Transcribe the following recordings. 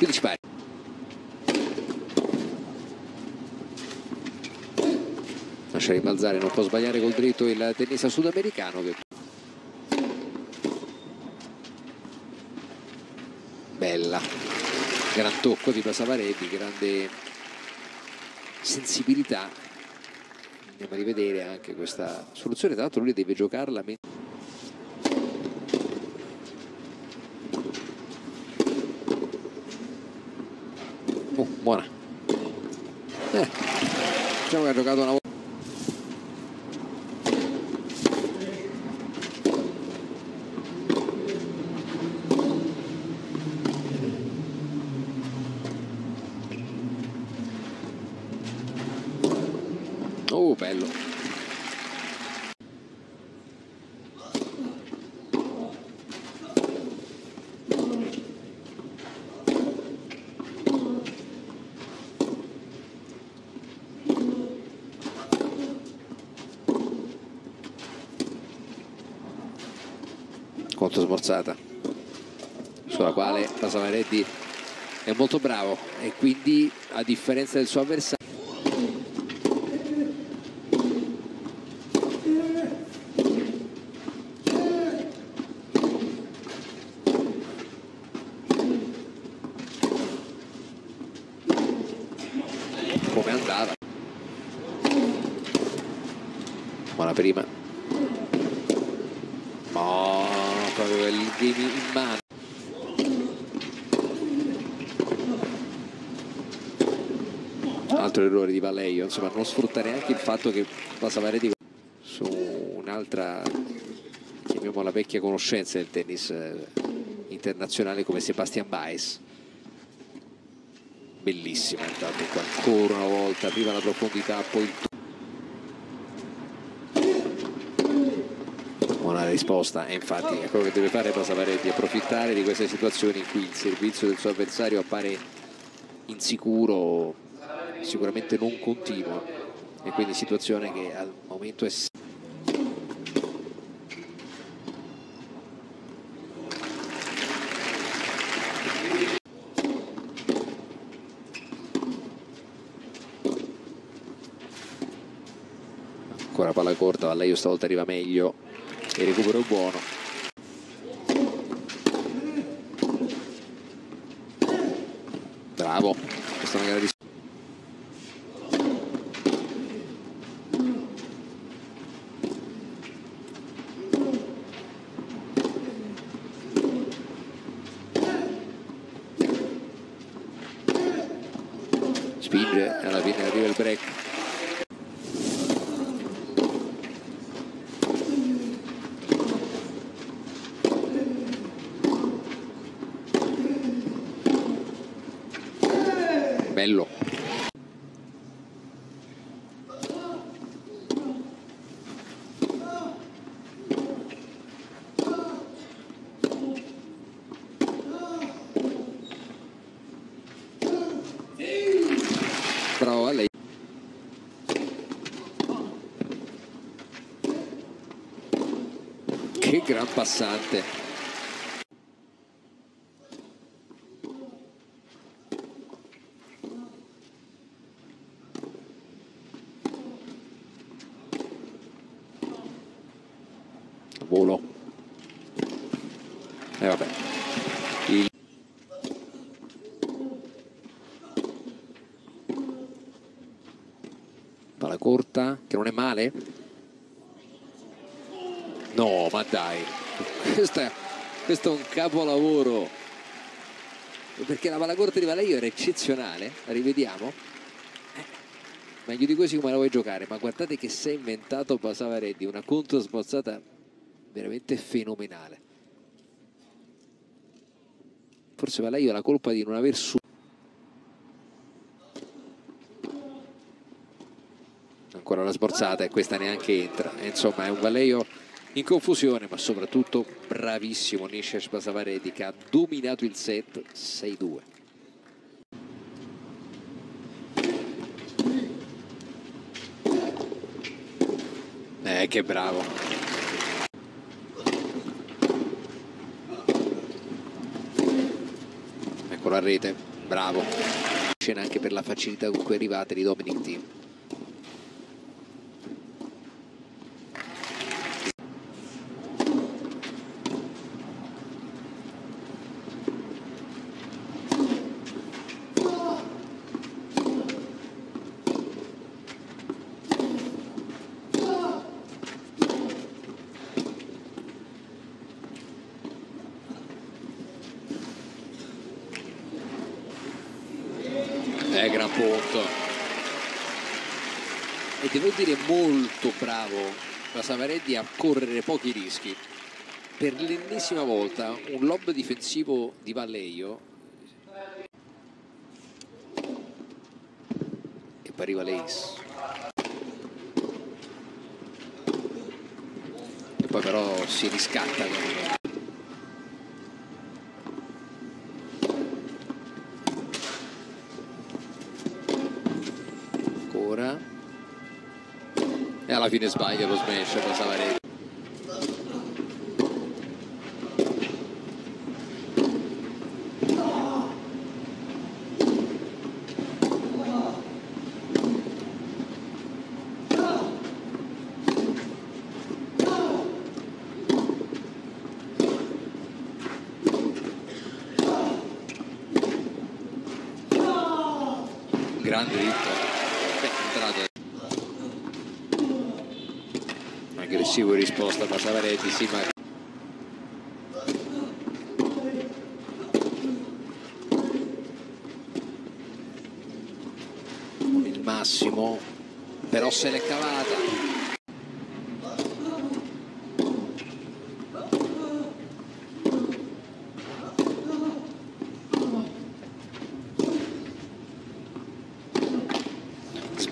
15 pari. Lascia rimbalzare, non può sbagliare col dritto il tennista sudamericano che bella. Gran tocco di Pasavaretti grande sensibilità. Andiamo a rivedere anche questa soluzione. Tra l'altro lui deve giocarla oh, buona eh, diciamo che ha giocato una volta Oh, bello. Conto smorzata sulla quale Pasamaretti è molto bravo e quindi a differenza del suo avversario come andava? Prima ma proprio il game in mano. Altro errore di Vallejo insomma non sfruttare neanche il fatto che Pasavaretti su un'altra chiamiamola vecchia conoscenza del tennis eh, internazionale come Sebastian Baez. Bellissima intanto ancora una volta prima la profondità poi il buona risposta. E infatti è quello che deve fare Pasavaretti approfittare di queste situazioni in cui il servizio del suo avversario appare insicuro sicuramente non continuo. E quindi situazione che al momento è ancora palla corta Vallejo stavolta arriva meglio e recupero buono. Bravo. Questa è una gara di spinge alla fine arriva il break bello bravo a lei che gran passante. Volo. E vabbè. Il palla corta che non è male no ma dai. Questo è, questo è un capolavoro. Perché la palla corta di Valeio era eccezionale la rivediamo. Eh, meglio di così come la vuoi giocare ma guardate che si è inventato Basavaretti una controsmozzata veramente fenomenale. Forse Valeio ha la colpa di non aver su ancora una smorzata e questa neanche entra. E insomma è un Valeio in confusione ma soprattutto bravissimo Nishes Basavaretti che ha dominato il set 6-2 eh che bravo. Ecco la rete bravo. Scena anche per la facilità con cui è arrivata di Dominic Team Punto. E devo dire molto bravo la Savaretti a correre pochi rischi. Per l'ennesima volta un lob difensivo di Valleio. E poi arriva l'Ace. E poi però si riscatta. E alla fine sbaglia lo smash per Savaretti grande dritto entrato aggressivo in risposta da Savaretti sì ma il massimo però se l'è cavata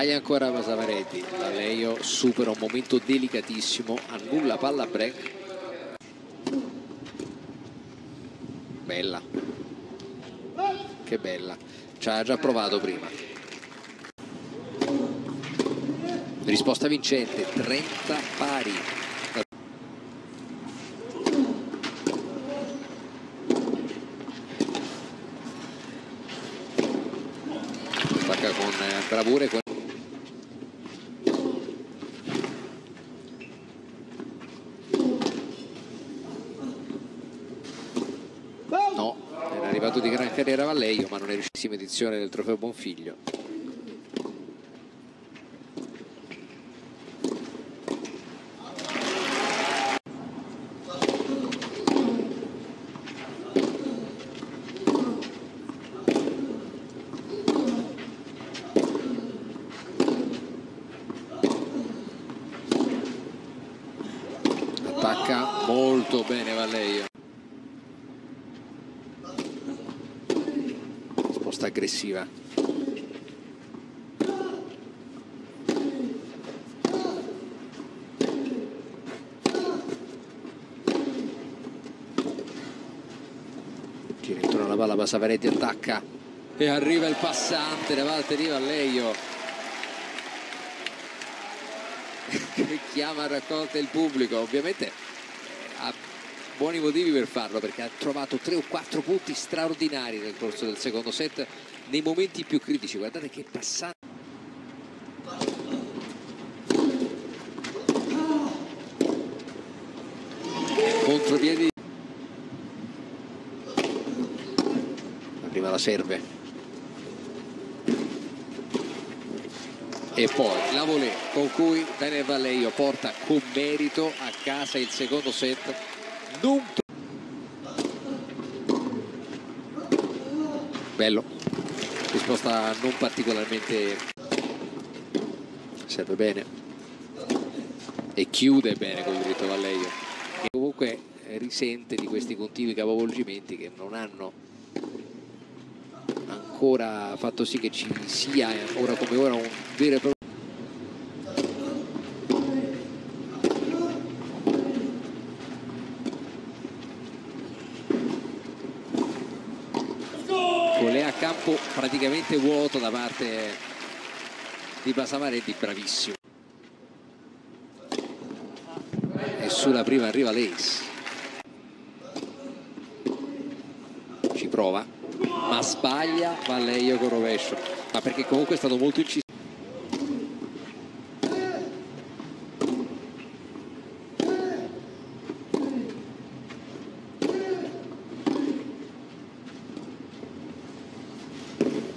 sbaglia ancora Masavaretti Valleio supera un momento delicatissimo. Annulla palla break. Bella. Che bella. Ci ha già provato prima. Risposta vincente. 30 pari. Con bravura e con No, era arrivato di gran carriera Valleio, ma non è riuscissima edizione del trofeo Bonfiglio. Attacca molto bene Valleio. Risposta aggressiva. Gira intorno alla palla, Savaretti attacca e arriva il passante da Valtteri Valleio che chiama a raccolta il pubblico. Ovviamente ha buoni motivi per farlo perché ha trovato tre o quattro punti straordinari nel corso del secondo set nei momenti più critici. Guardate che passante. Contropiedi. Prima la serve. E poi la volée con cui Daniel Valleio porta con merito a casa il secondo set. Non... Bello, risposta non particolarmente serve bene e chiude bene col dritto Valleio che comunque risente di questi continui capovolgimenti che non hanno ancora fatto sì che ci sia ora come ora un vero e proprio praticamente vuoto da parte di Basamaretti bravissimo. E sulla prima arriva l'Ace ci prova ma sbaglia Valleio con rovescio. Ma perché comunque è stato molto incisivo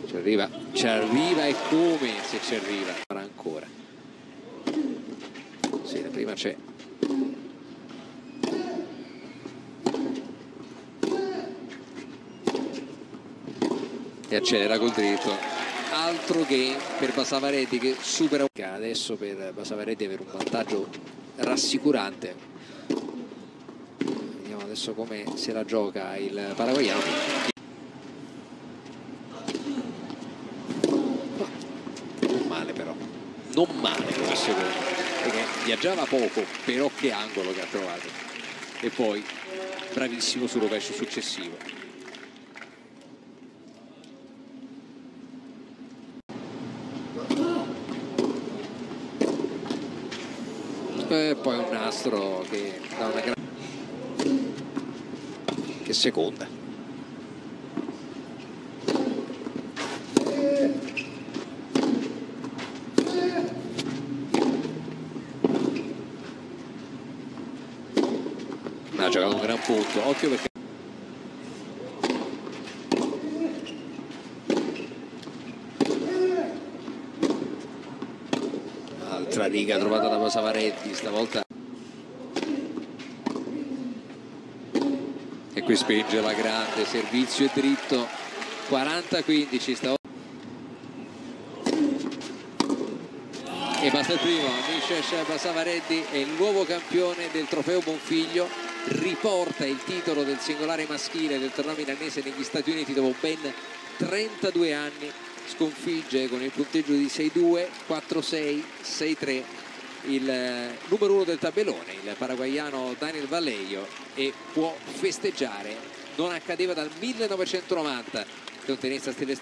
ci arriva ci arriva e come se ci arriva ancora sì la prima c'è. E accelera col dritto. Altro che per Basavaretti che supera adesso per Basavaretti avere un vantaggio rassicurante. Vediamo adesso come se la gioca il paraguayano non male però non male come secondo perché viaggiava poco però che angolo che ha trovato. E poi bravissimo sul rovescio successivo. E poi un nastro che dà una grande che seconda ha punto occhio perché altra riga trovata da Pasavaretti stavolta. E qui spinge la grande servizio e dritto. 40-15 stavolta. E basta il primo Misces Pasavaretti è il nuovo campione del trofeo Bonfiglio riporta il titolo del singolare maschile del torneo milanese negli Stati Uniti dopo ben 32 anni. Sconfigge con il punteggio di 6-2, 4-6, 6-3 il eh, numero uno del tabellone, il paraguayano Daniel Vallejo e può festeggiare, non accadeva dal 1990 che un tenista stile